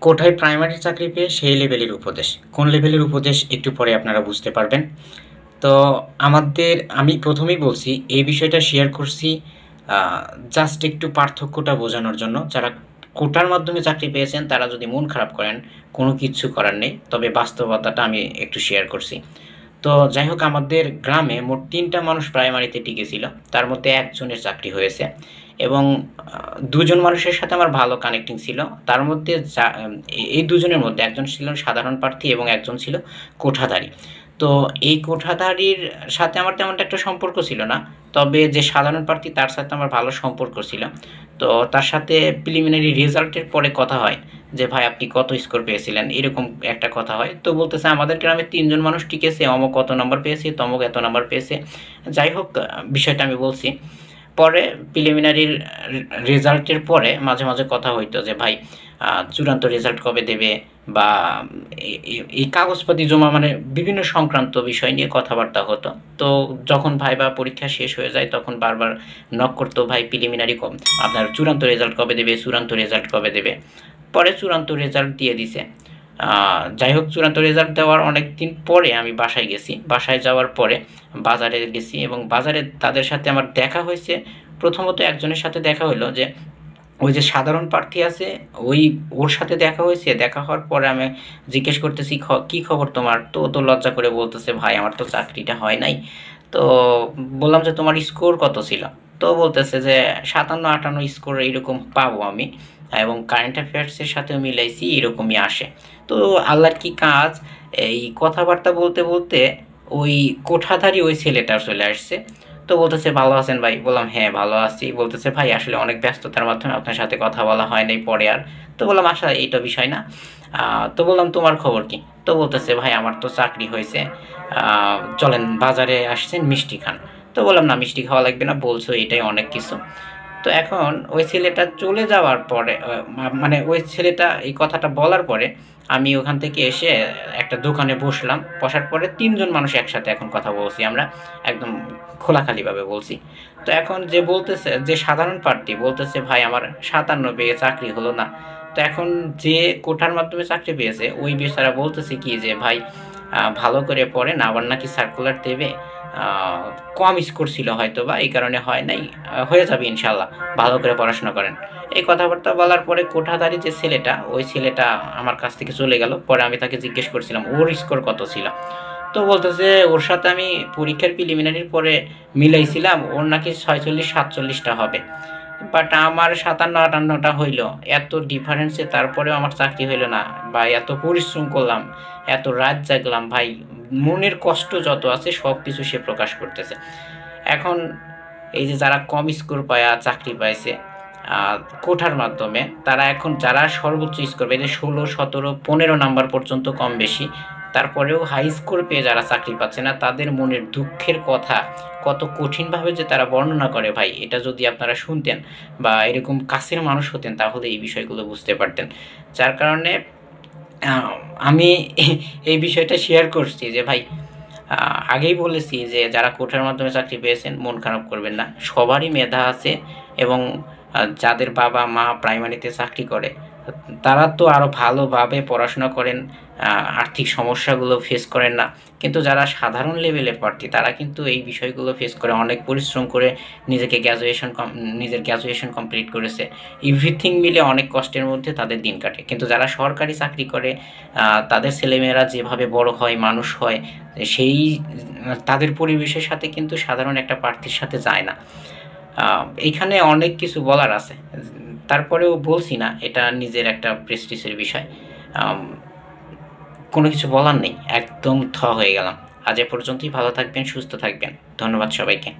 কোথায় প্রাইমারি চাকরি পেয়ে সেই লেভেলের উপদেশ। কোন লেভেলের উপদেশ একটু পরে আপনারা বুঝতে পারবেন। তো আমাদের, আমি প্রথমেই বলছি, এই বিষয়টা শেয়ার করছি জাস্ট একটু পার্থক্যটা বোঝানোর জন্য। যারা কোটার মাধ্যমে চাকরি পেয়েছেন, তারা যদি মন খারাপ করেন, কোনো কিছু করার নেই। তবে বাস্তবতাটা আমি একটু শেয়ার করছি। তো যাই হোক আমাদের গ্রামে মোট তিনটা মানুষ প্রাইমারিতে টিকেছিল। তার মধ্যে একজনের চাকরি হয়েছে এবং দুজন মানুষের সাথে আমার ভালো কানেক্টিং ছিল। তার মধ্যে এই দুজনের মধ্যে একজন ছিল সাধারণ প্রার্থী এবং একজন ছিল কোঠাধারী। তো এই কোঠাধারীর সাথে আমার তেমনটা একটা সম্পর্ক ছিল না, তবে যে সাধারণ প্রার্থী তার সাথে আমার ভালো সম্পর্ক ছিল। তো তার সাথে প্রিলিমিনারি রেজাল্টের পরে কথা হয়। যে, ভাই, আপনি কত স্কোর পেয়েছিলেন? এরকম একটা কথা হয়। তো বলতেছে, আমাদের গ্রামে তিনজন মানুষ টিকেছে, অমক কত নম্বর পেয়েছে, তমক এত নম্বর পেয়েছে। যাই হোক, বিষয়টা আমি বলছি। পরে প্রিলিমিনারির রেজাল্টের পরে মাঝে মাঝে কথা হইতো যে, ভাই চূড়ান্ত রেজাল্ট কবে দেবে? বা এই কাগজপাতি জমা মানে বিভিন্ন সংক্রান্ত বিষয় নিয়ে কথাবার্তা হতো। তো যখন ভাই বা পরীক্ষা শেষ হয়ে যায়, তখন বারবার নক করতো, ভাই প্রিলিমিনারি আপনার চূড়ান্ত রেজাল্ট কবে দেবে, চূড়ান্ত রেজাল্ট কবে দেবে? পরে চূড়ান্ত রেজাল্ট দিয়ে দিছে। যাই হোক চূড়ান্ত রেজাল্ট দেওয়ার অনেক দিন পরে আমি বাসায় গেছি। বাসায় যাওয়ার পরে বাজারে গেছি এবং বাজারে তাদের সাথে আমার দেখা হয়েছে। প্রথমত একজনের সাথে দেখা হলো যে, ওই যে সাধারণ প্রার্থী আছে, ওই ওর সাথে দেখা হয়েছে। দেখা হওয়ার পরে আমি জিজ্ঞেস করতেছি কি খবর তোমার? তো তো লজ্জা করে বলতেছে, ভাই, আমার তো চাকরিটা হয় নাই। তো বললাম যে, তোমার স্কোর কত ছিল? তো বলতেছে যে, সাতান্ন আটান্ন স্কোর এইরকম পাবো আমি। এবং কারেন্ট অ্যাফেয়ার্সের সাথেও মিলাইছি, এরকমই আসে। তো আল্লাহর কি কাজ? এই কথাবার্তা বলতে বলতে ওই কোঠাধারী ওই ছেলেটা চলে আসছে। তো বলতেছে, ভালো আছেন ভাই? বললাম হ্যাঁ ভালো আছি। বলতেছে, ভাই, আসলে অনেক ব্যস্ততার মাধ্যমে আপনার সাথে কথা বলা হয় নাই পরে আর। তো বললাম আসা এইটা বিষয় না। তো বললাম, তোমার খবর কি? তো বলতেছে, ভাই, আমার তো চাকরি হয়েছে। চলেন বাজারে আসছেন, মিষ্টি খান। তো বললাম, না, মিষ্টি খাওয়া লাগবে না, বলছো এটাই অনেক কিছু। তো এখন ওই ছেলেটা চলে যাওয়ার পরে মানে ওই ছেলেটা এই কথাটা বলার পরে আমি ওখান থেকে এসে একটা দোকানে বসলাম। বসার পরে তিনজন মানুষ একসাথে এখন কথা বলছি আমরা, একদম খোলাখালিভাবে বলছি। তো এখন যে বলতেছে, যে সাধারণ প্রার্থী বলতেছে, ভাই, আমার সাতান্ন পেয়ে চাকরি হলো না। তো এখন যে কোঠার মাধ্যমে চাকরি পেয়েছে, ওই বেচারা বলতেছে কি যে, ভাই ভালো করে পড়েন আবার নাকি সার্কুলার দেবে। কম স্কোর ছিল হয়তো বা এই কারণে হয় নাই। হয়ে যাবে ইনশাল্লাহ ভালো করে পড়াশোনা করেন। এই কথাবার্তা বলার পরে কোঠাদারি যে ছেলেটা, ওই ছেলেটা আমার কাছ থেকে চলে গেল। পরে আমি তাকে জিজ্ঞেস করছিলাম, ওর স্কোর কত ছিল? তো বলতেছে, ওর সাথে আমি পরীক্ষার প্রিলিমিনারির পরে মিলাইছিলাম, ওর নাকি ছয়চল্লিশ সাতচল্লিশটা হবে। বাট আমার সাতান্ন, আটান্নটা হইল। এত ডিফারেন্সে তারপরেও আমার চাকরি হইল না। বা এত পরিশ্রম করলাম, এত রাত জাগলাম, ভাই। মনের কষ্ট যত আছে সব কিছু সে প্রকাশ করতেছে। এখন এই যে যারা কম স্কোর পায়া, চাকরি পাইছে কোঠার মাধ্যমে, তারা এখন যারা সর্বোচ্চ স্কোর পেয়ে ষোলো, সতেরো, পনেরো নাম্বার পর্যন্ত কম বেশি তারপরেও হাই স্কোর পেয়ে যারা চাকরি পাচ্ছে না, তাদের মনের দুঃখের কথা কত কঠিনভাবে যে তারা বর্ণনা করে ভাই, এটা যদি আপনারা শুনতেন বা এরকম কাছের মানুষ হতেন, তাহলে এই বিষয়গুলো বুঝতে পারতেন। যার কারণে আমি এই বিষয়টা শেয়ার করছি যে ভাই আগেই বলেছি যে যারা কোঠার মাধ্যমে চাকরি পেয়েছেন, মন খারাপ করবেন না। সবারই মেধা আছে এবং যাদের বাবা মা প্রাইমারিতে চাকরি করে তারা তো আরও ভালোভাবে পড়াশোনা করেন আর্থিক সমস্যাগুলো ফেস করেন না। কিন্তু যারা সাধারণ লেভেলের প্রার্থী, তারা কিন্তু এই বিষয়গুলো ফেস করে, অনেক পরিশ্রম করে নিজেকে গ্র্যাজুয়েশন নিজের গ্র্যাজুয়েশন কমপ্লিট করেছে। এভরিথিং মিলে অনেক কষ্টের মধ্যে তাদের দিন কাটে। কিন্তু যারা সরকারি চাকরি করে তাদের ছেলেমেয়েরা যেভাবে বড় হয়, মানুষ হয়, সেই, তাদের পরিবেশের সাথে কিন্তু সাধারণ একটা প্রার্থীর সাথে যায় না। এইখানে অনেক কিছু বলার আছে। তারপরেও বলছি না, এটা নিজের একটা প্রেস্টিসের বিষয়। কোনো কিছু বলার নেই, একদম থ হয়ে গেলাম। আজ এ পর্যন্তই, ভালো থাকবেন, সুস্থ থাকবেন। ধন্যবাদ সবাইকে।